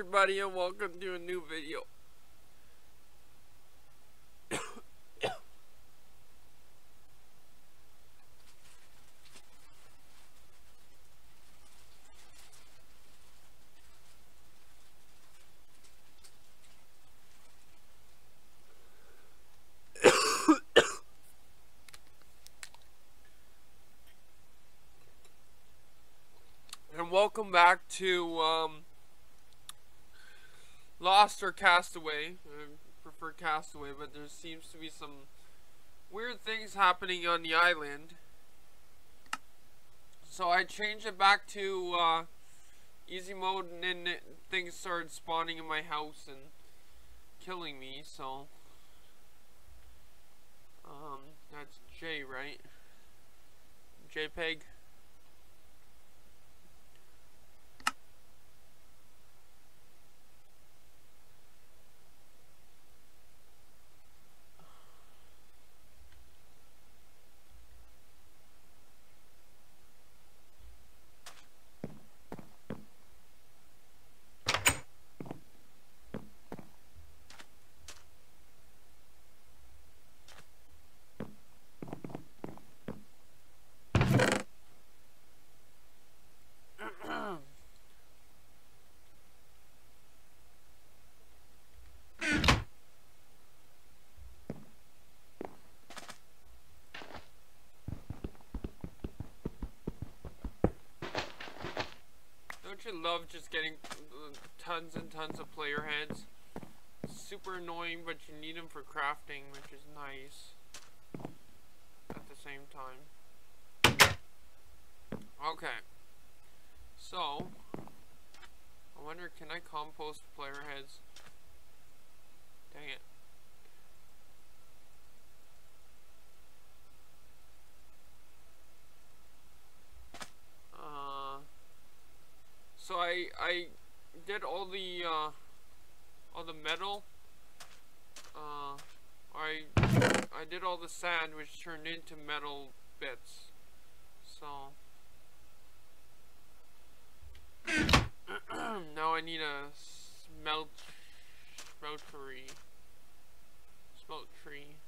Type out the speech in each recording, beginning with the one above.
everybody and welcome to a new video. and welcome back to um, Lost or Castaway. I prefer Castaway, but there seems to be some weird things happening on the island. So I changed it back to uh, easy mode, and then things started spawning in my house and killing me. So um, that's J, right? JPEG. Don't you love just getting uh, tons and tons of player heads? Super annoying, but you need them for crafting, which is nice at the same time. Okay. So, I wonder, can I compost player heads? Dang it. Uh, so I did all the uh, all the metal. Uh, I I did all the sand, which turned into metal bits. So now I need a smelt smeltery smeltery. Lovely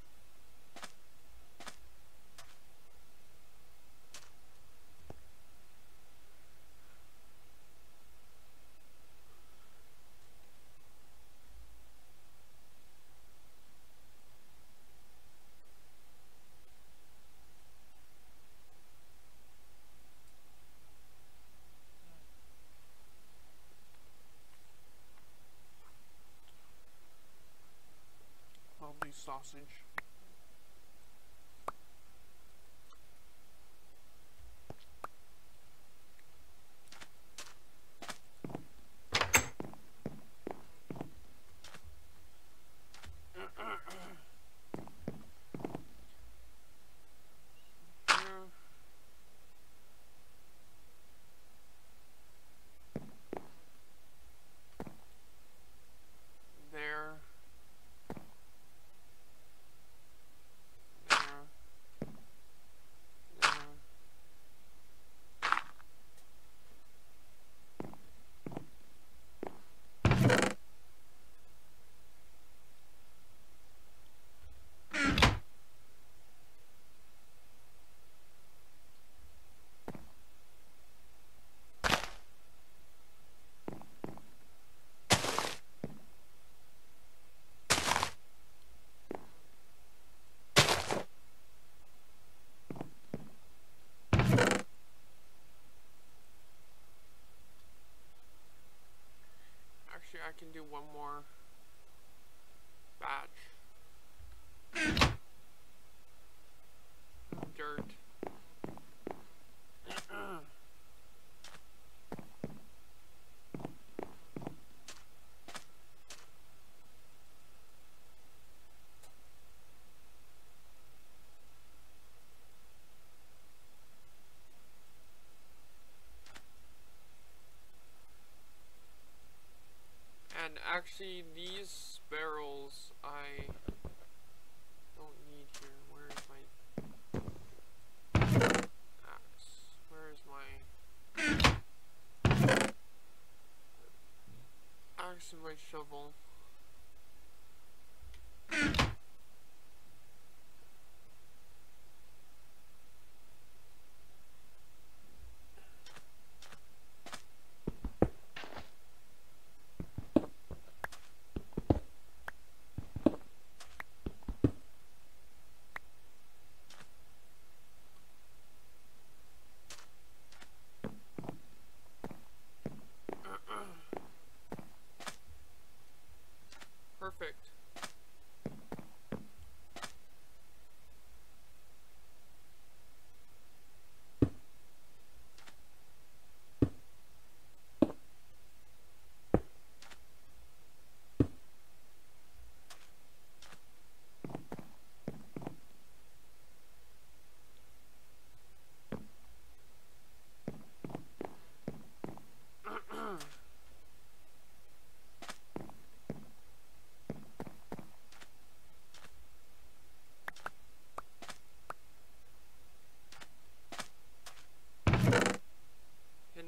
passage I can do one more batch. Dirt. And actually, these barrels I don't need here. Where is my axe? Where is my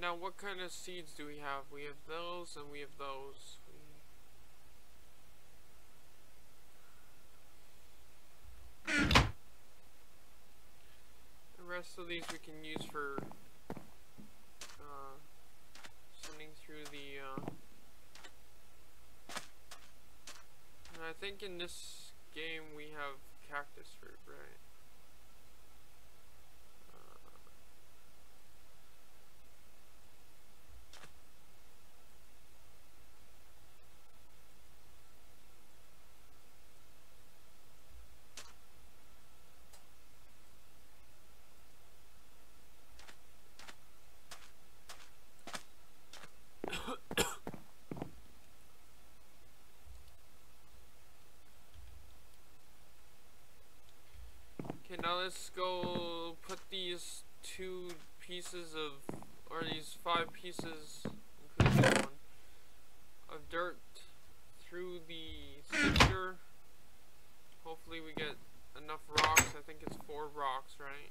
Now, what kind of seeds do we have? We have those and we have those. The rest of these we can use for uh, sending through the. Uh, I think in this game we have cactus fruit, right? Okay, now let's go put these two pieces of, or these five pieces, including one, of dirt through the sifter. Hopefully we get enough rocks. I think it's four rocks, right?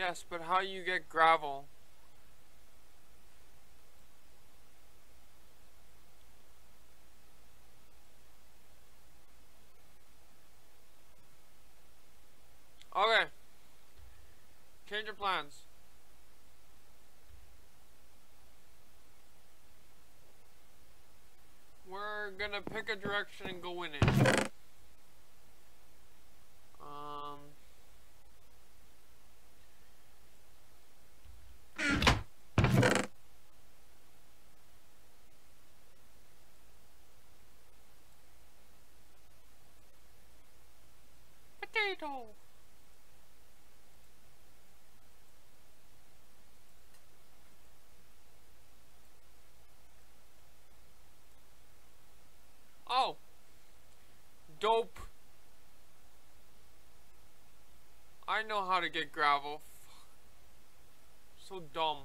Yes, but how you get gravel? Okay. Change your plans. We're gonna pick a direction and go in it. Um. Potato. Oh. Dope. I know how to get gravel. So dumb.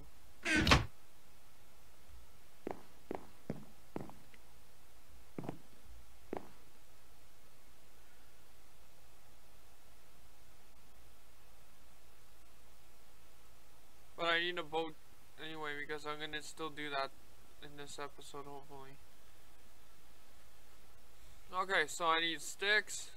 But I need a boat anyway because I'm gonna still do that in this episode hopefully. Okay, so I need sticks.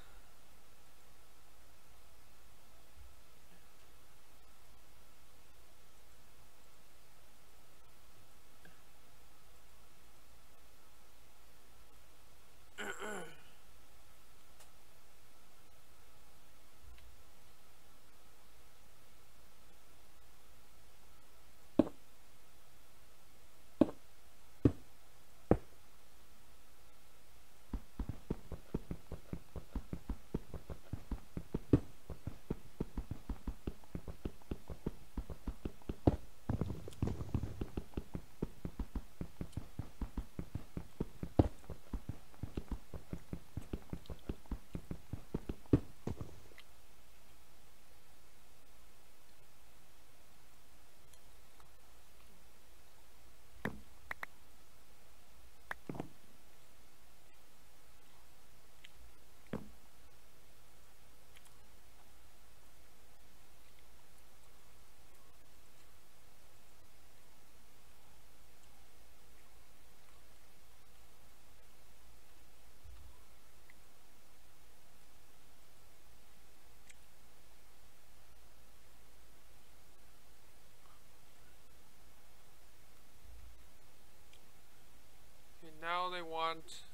Want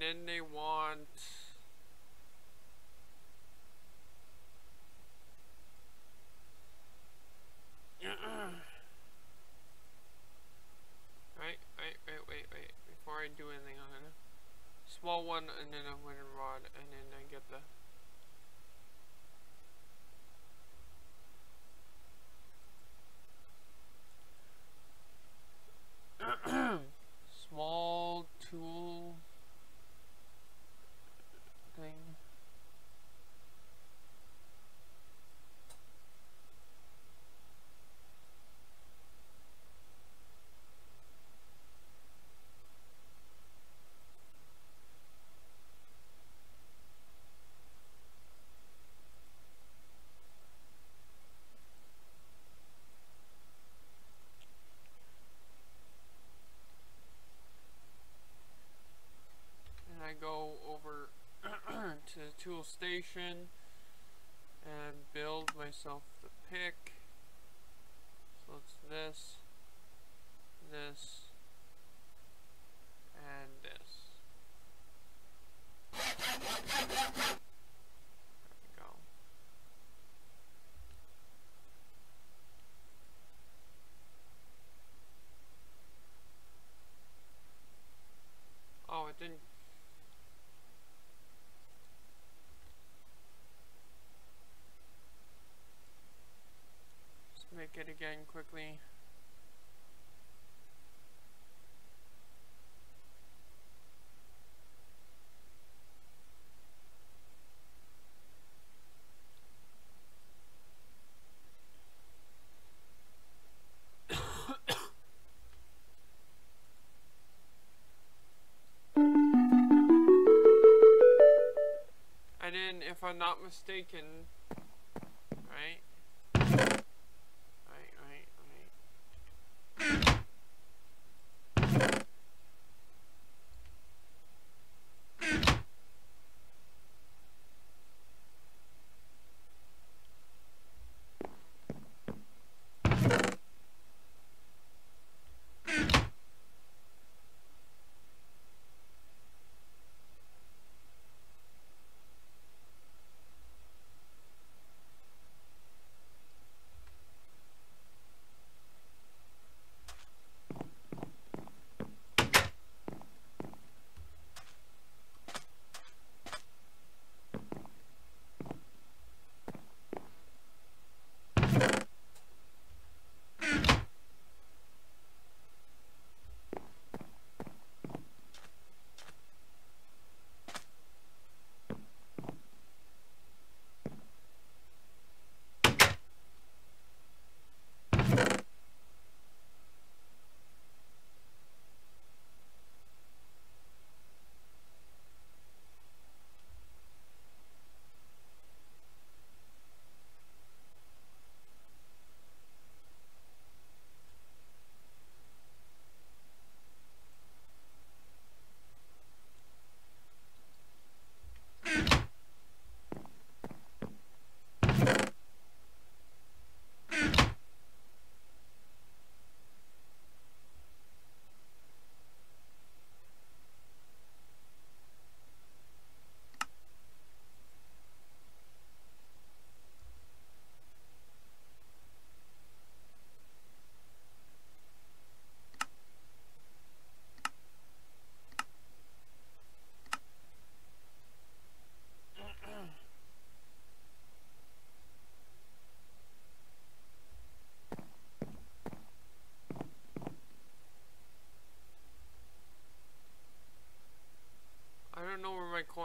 then they want Right, wait, wait, wait, wait. Before I do anything, I'm gonna small one and then a wooden rod and then I get the small tool thing. And I go over to the tool station and build myself the pick. Not mistaken,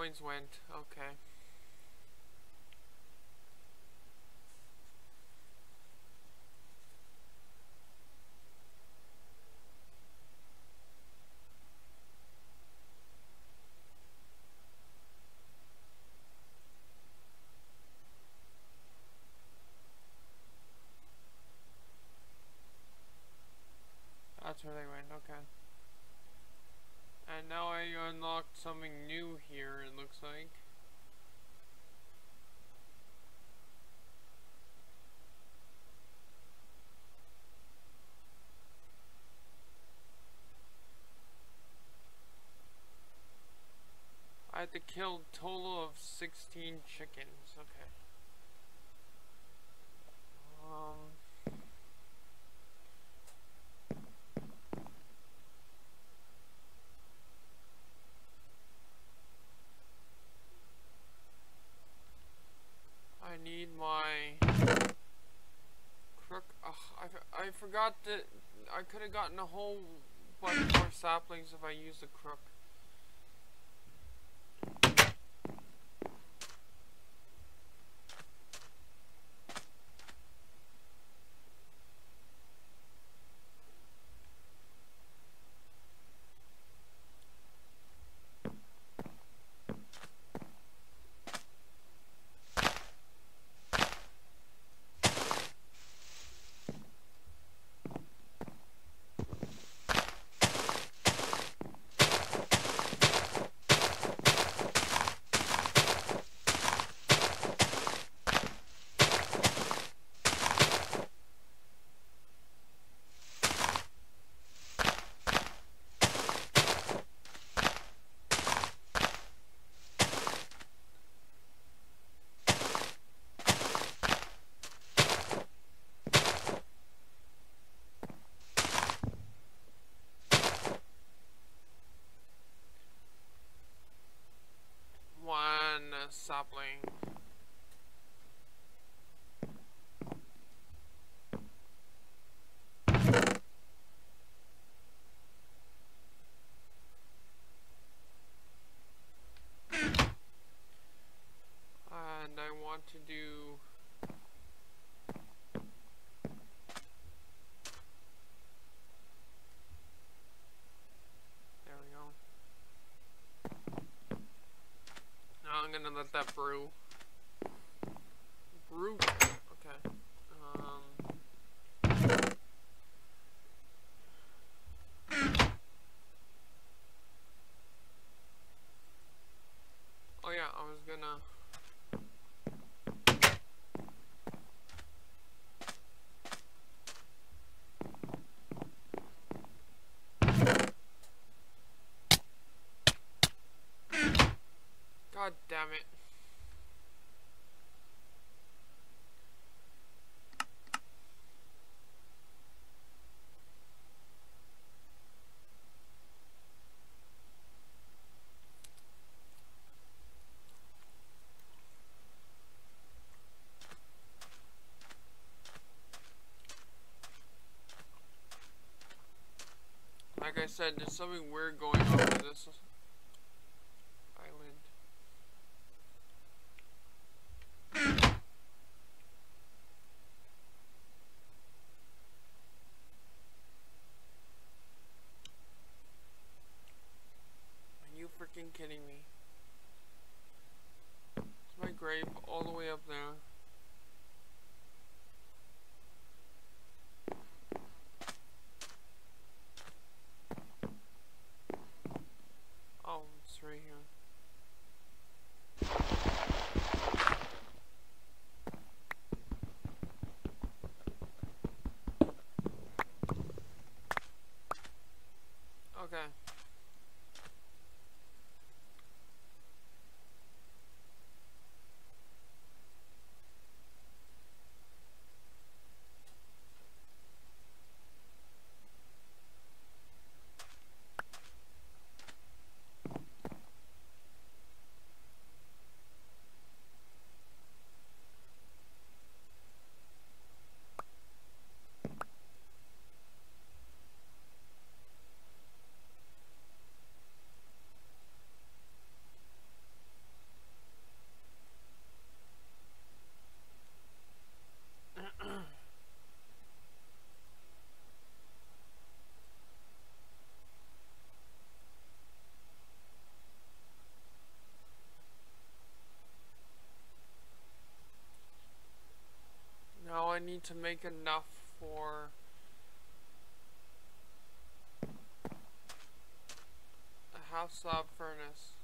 coins went. Okay. That's where they went. Unlocked something new here, it looks like. I had to kill total of 16 chickens, okay. Um... I need my crook. Ugh, I, I forgot that I could have gotten a whole bunch more saplings if I used the crook. One sapling. Uh, and I want to do There we go. Now I'm gonna let that brew. Brew. Okay. Um. Oh yeah, I was gonna. God damn it. Like I said, there's something weird going on with this need to make enough for... A house slab furnace.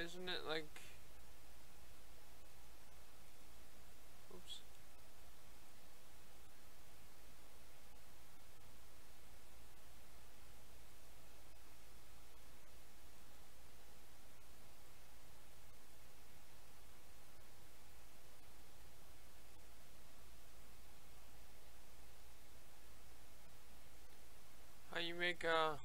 Isn't it like... Oops. How you make a...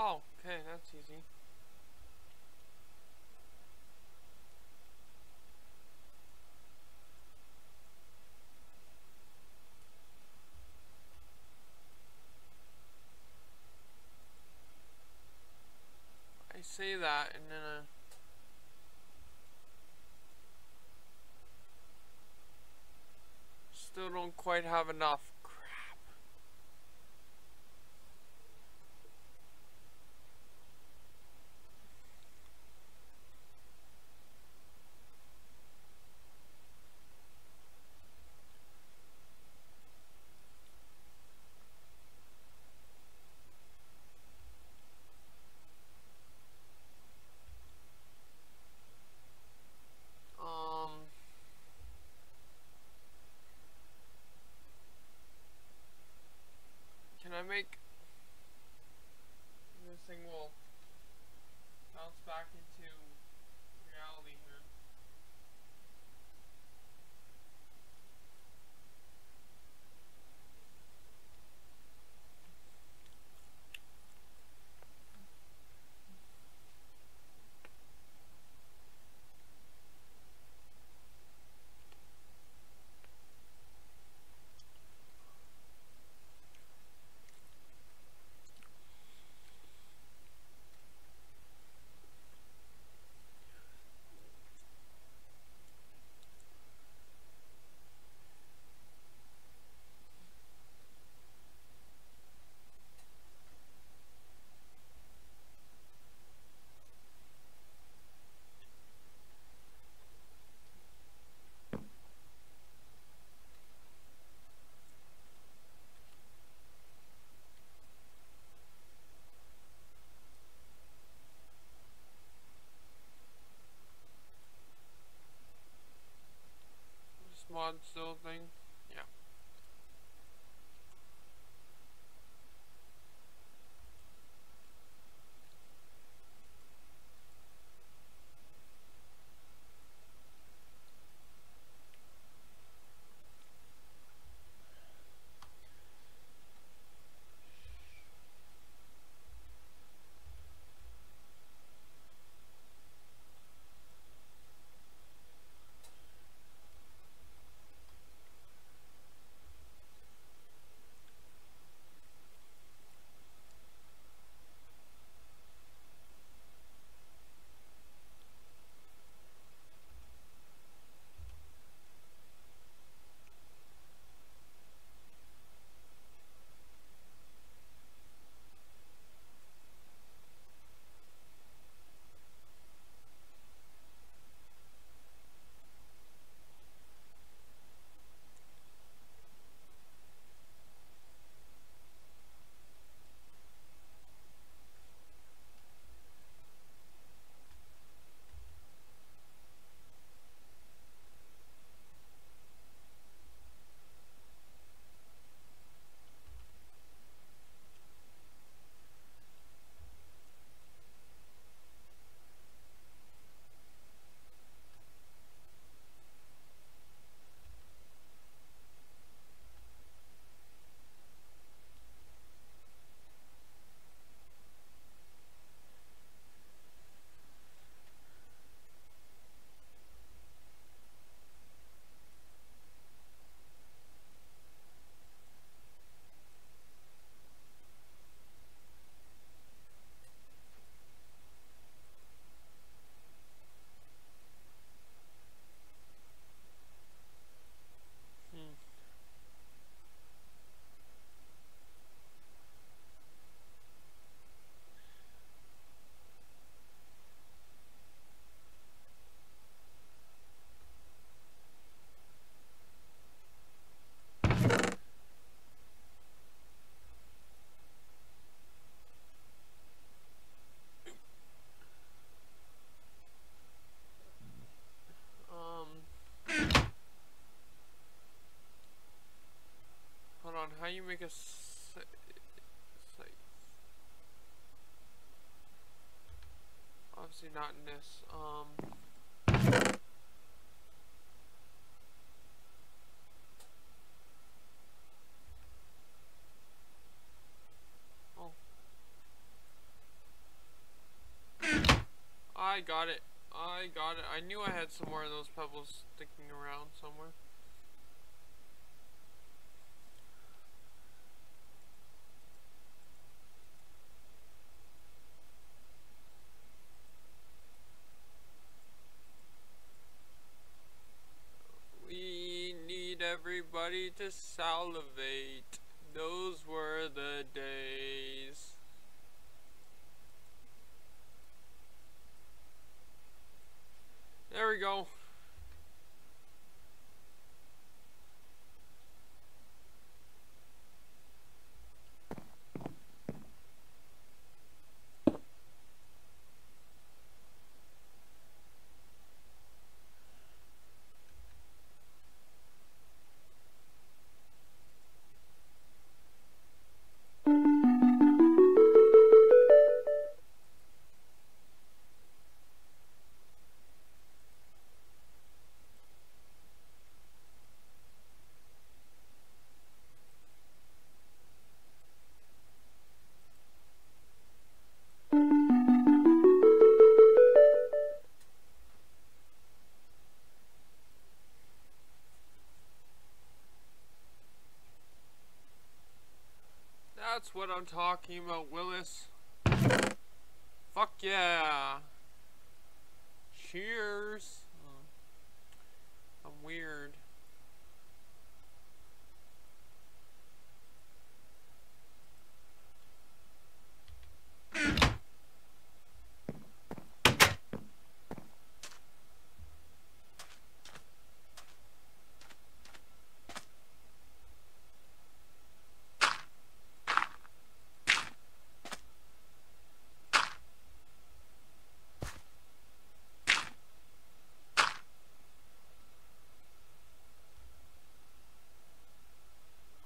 Oh, okay, that's easy. I say that and then uh, still don't quite have enough. Just obviously not in this um. Oh. I got it. I got it. I knew I had some more of those pebbles sticking around somewhere to salivate. Those were the days. There we go. That's what I'm talking about, Willis. Fuck yeah. Cheers. Oh, I'm weird.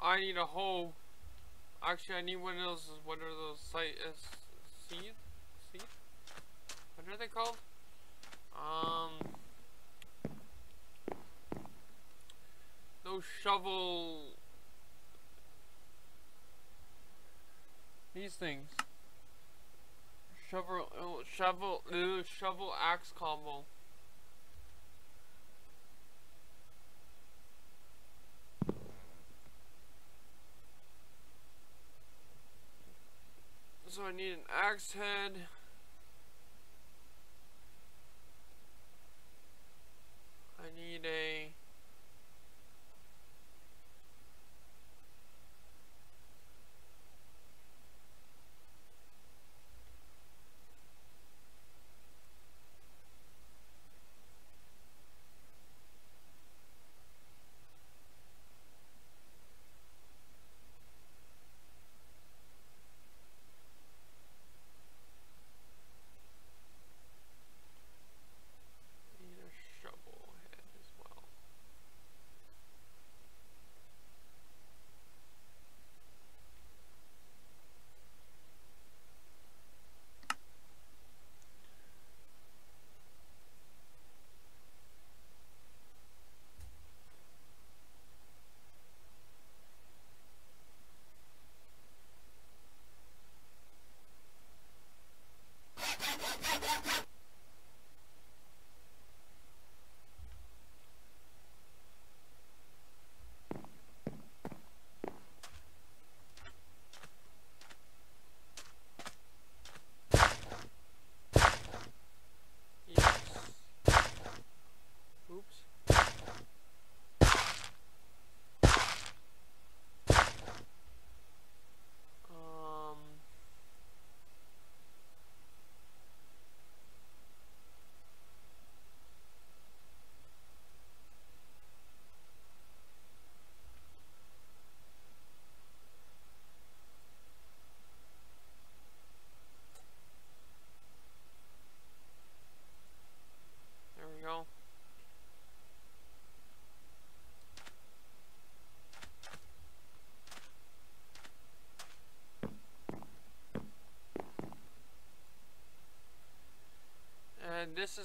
I need a hoe. Actually, I need one of those. What are those? Site uh, seed? Seed? What are they called? Um, those shovel. These things. Shovel, uh, shovel, uh, shovel axe combo. So I need an axe head. I need a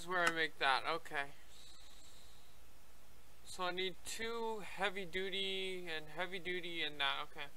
where I make that. Okay. So I need two heavy duty and heavy duty and that. Okay.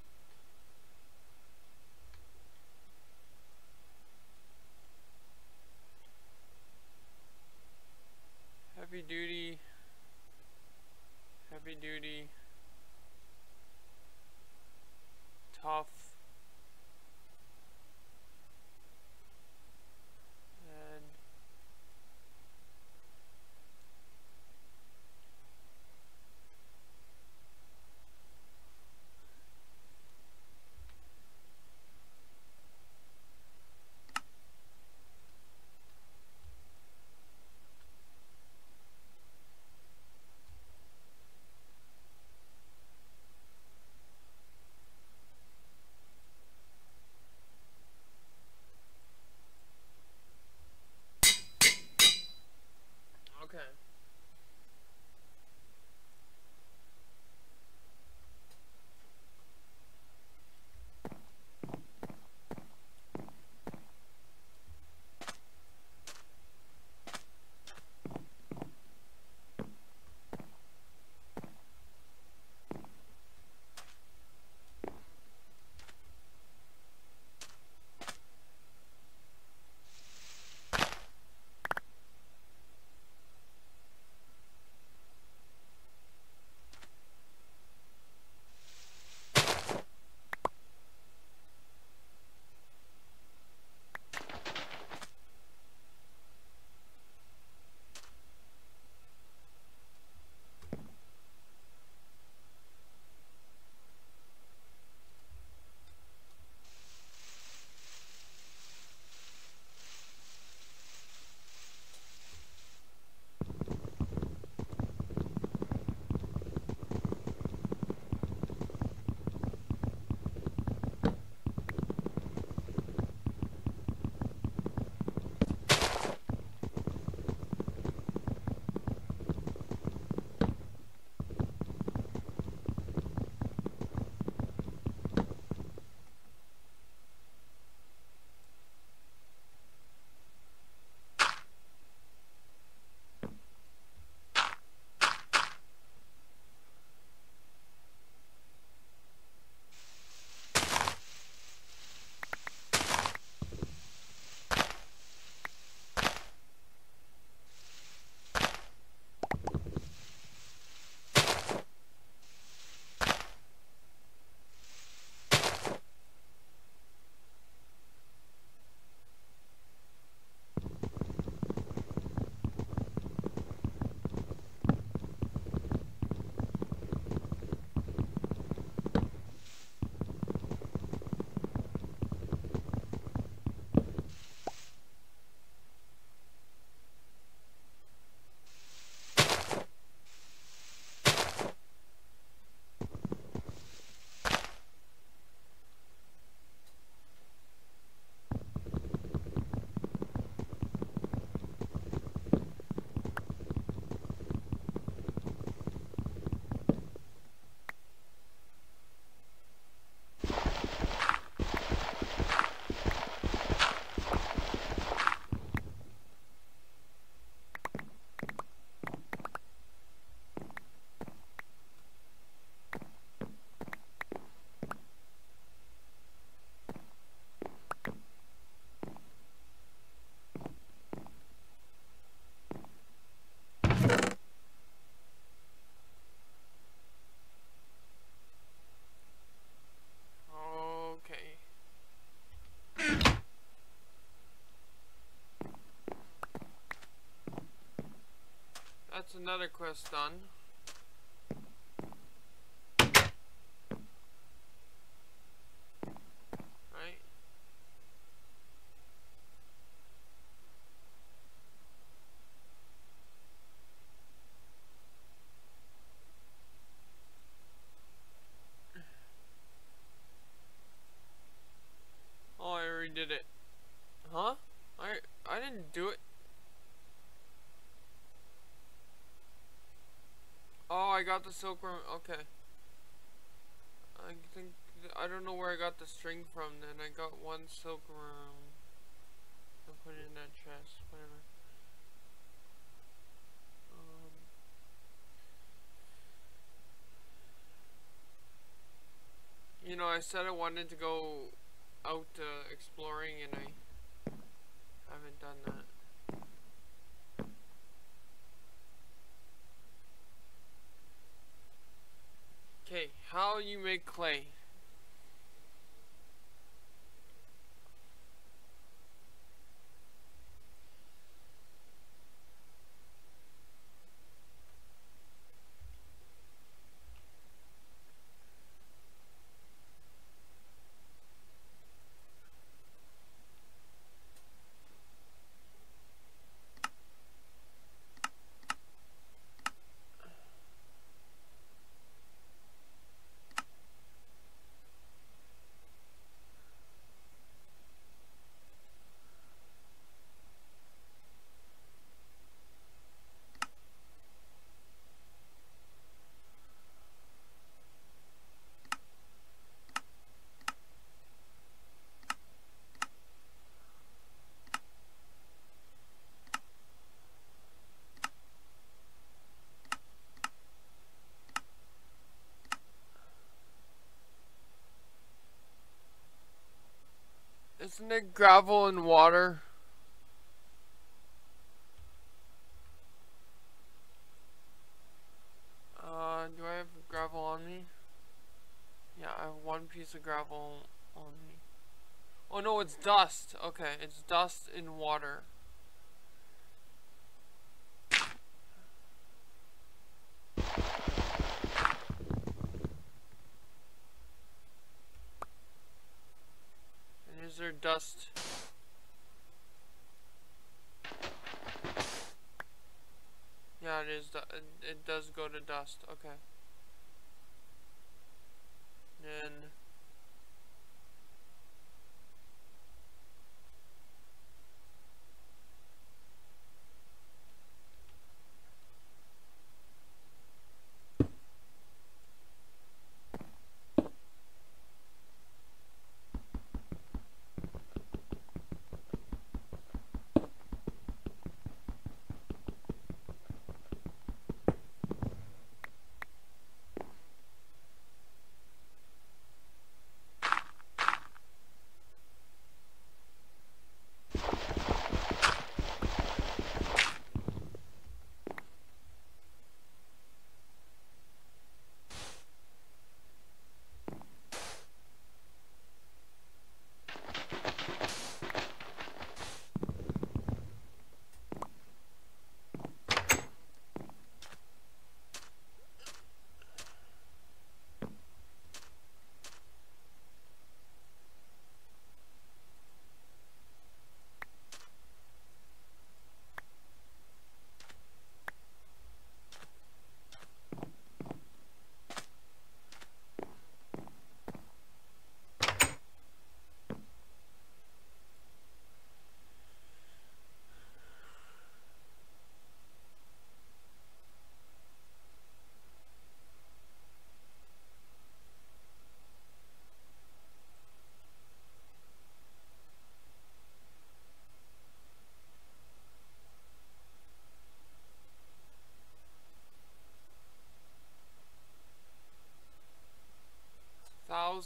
that's another quest done. I got the silkworm. Okay. I think I don't know where I got the string from. Then I got one silkworm. I put it in that chest. Whatever. Um. You know, I said I wanted to go out uh, exploring, and I haven't done that. Okay, how you make clay? Isn't it gravel and water? Uh, do I have gravel on me? Yeah, I have one piece of gravel on me. Oh no, it's dust. Okay, it's dust in water. Yeah, it is. It does go to dust. Okay. Then.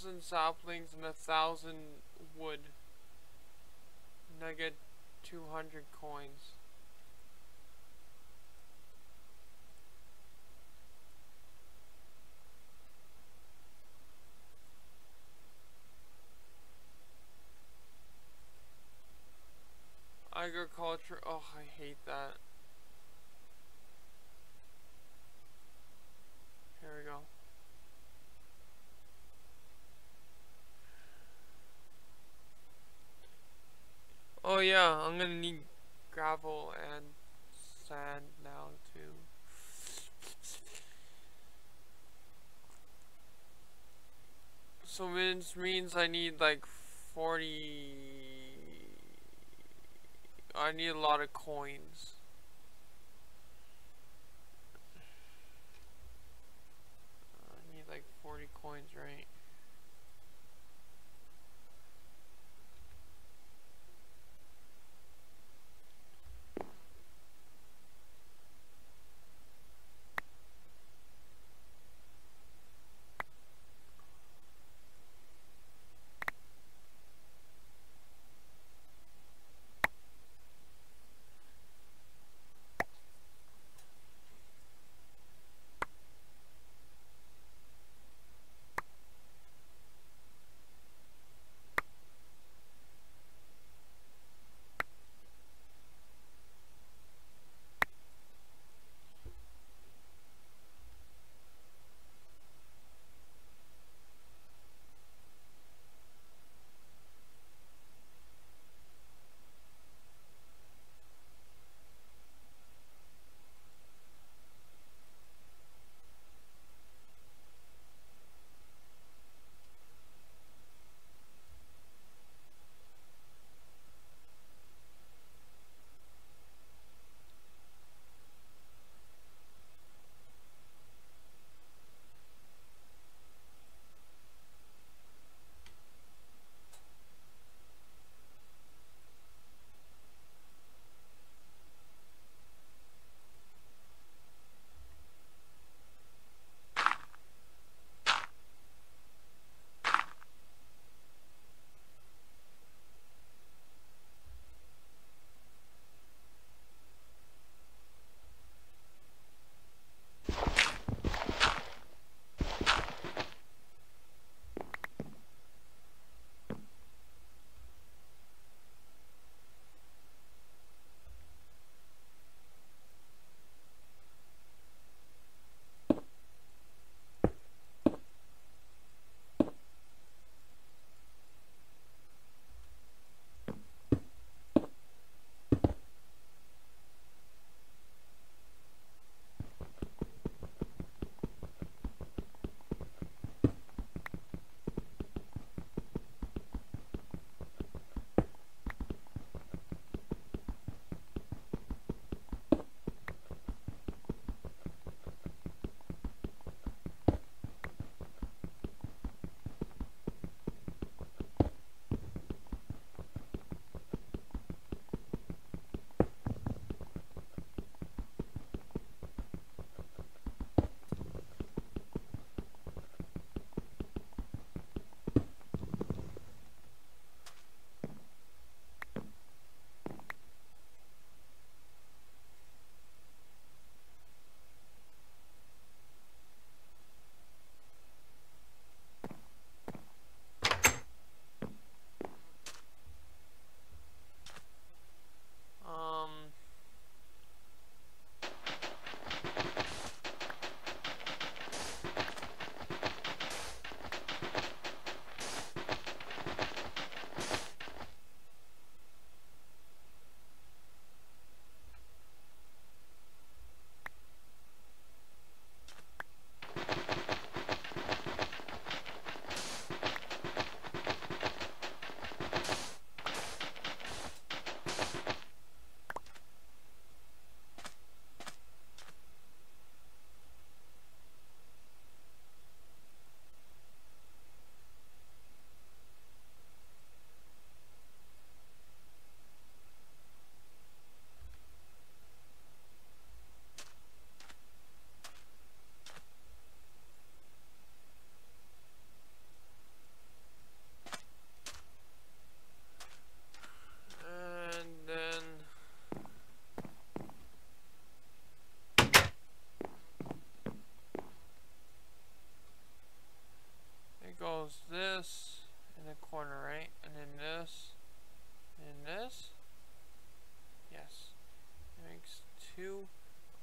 Thousand saplings and a thousand wood. And I get 200 coins. Agriculture, oh I hate that. Here we go. Oh yeah, I'm gonna need gravel and sand now too. So this means I need like 40... I need a lot of coins. I need like 40 coins, right?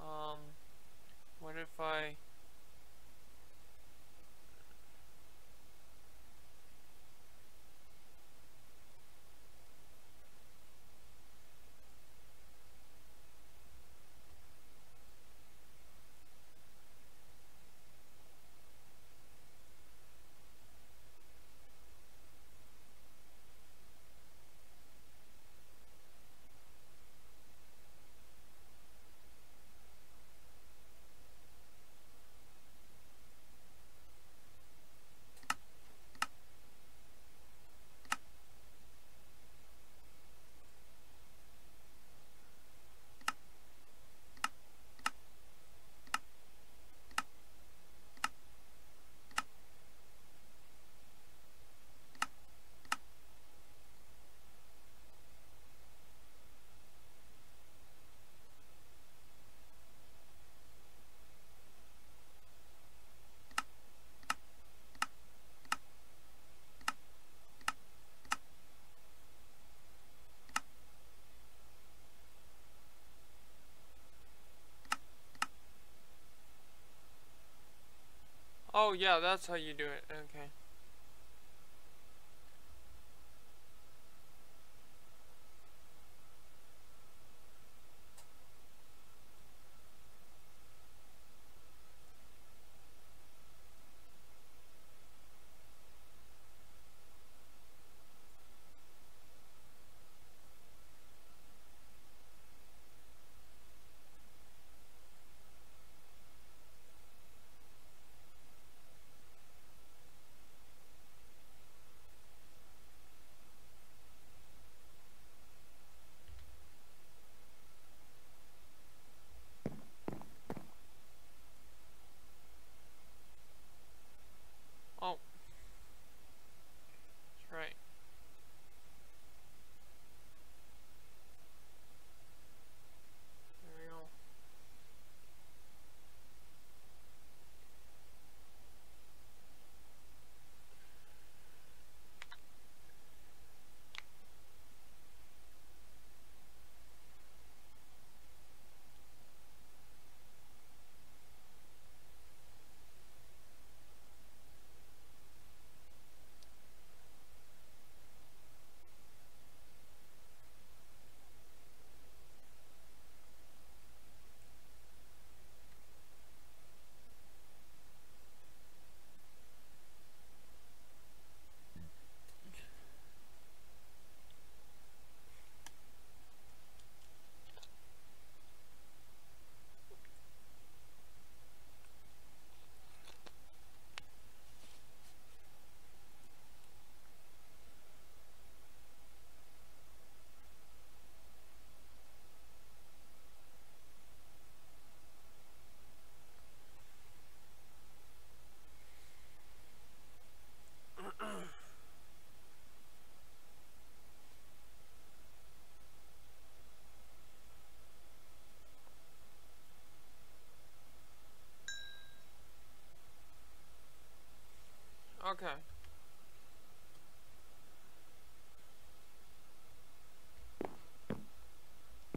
Um, what if I... Oh, yeah, that's how you do it. Okay. Okay.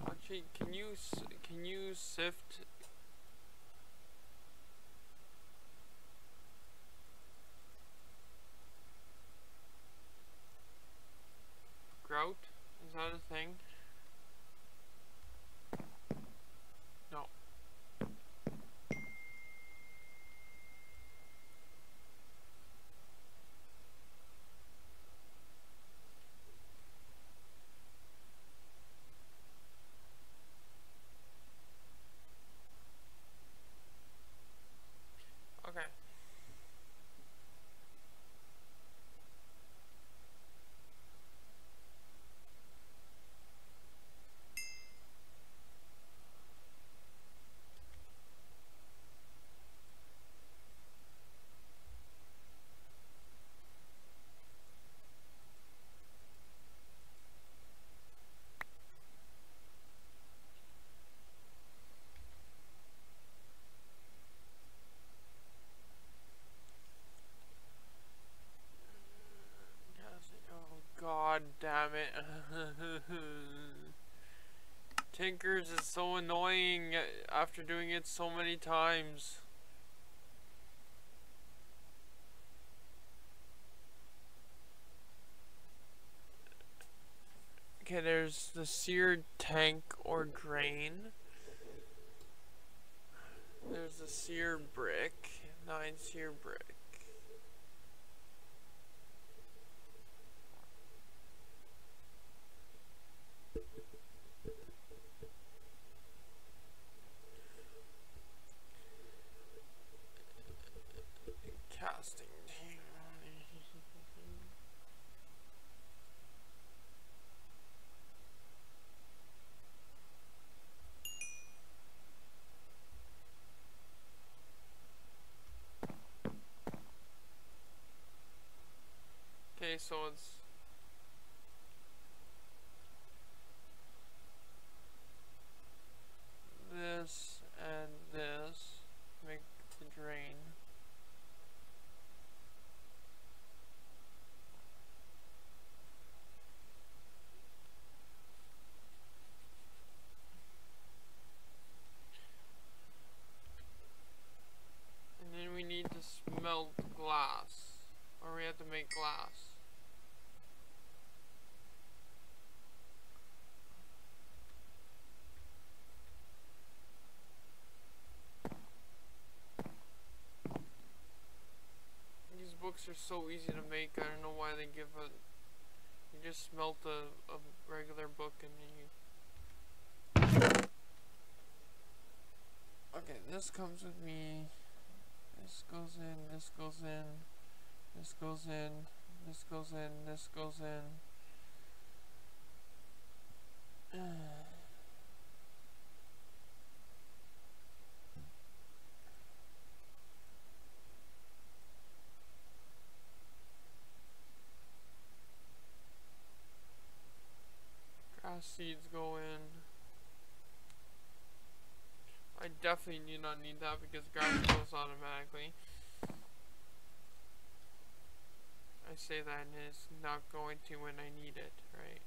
Actually, can you can you sift grout? Is that a thing? God damn it. Tinkers is so annoying after doing it so many times. Okay, there's the seared tank or drain. There's the seared brick, nine seared brick. Okay, so it's this and this make the drain. And then we need to smelt books are so easy to make. I don't know why they give a. You just melt a, a regular book and you. Okay, this comes with me. This goes in, this goes in, this goes in, this goes in, this goes in. seeds go in. I definitely do not need that because grass grows automatically. I say that and it's not going to when I need it, right?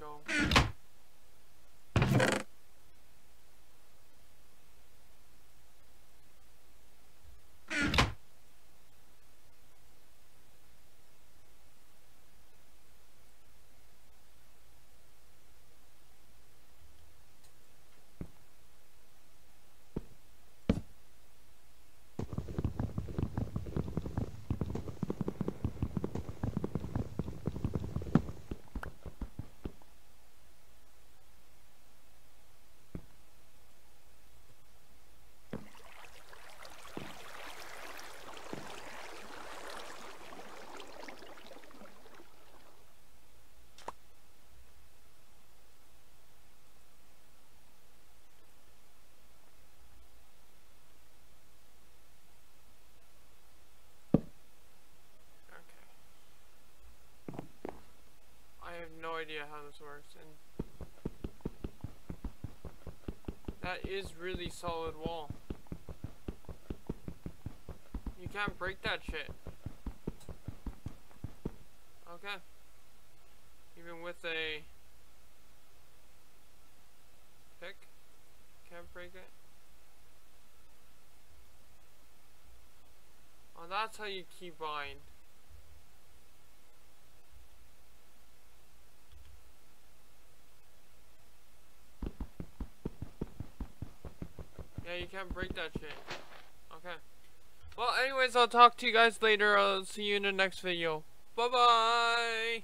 Let's go. Idea how this works, and that is really solid wall. You can't break that shit. Okay. Even with a pick, can't break it. Oh, that's how you keep buying. You can't break that shit. Okay. Well, anyways, I'll talk to you guys later. I'll see you in the next video. Bye-bye!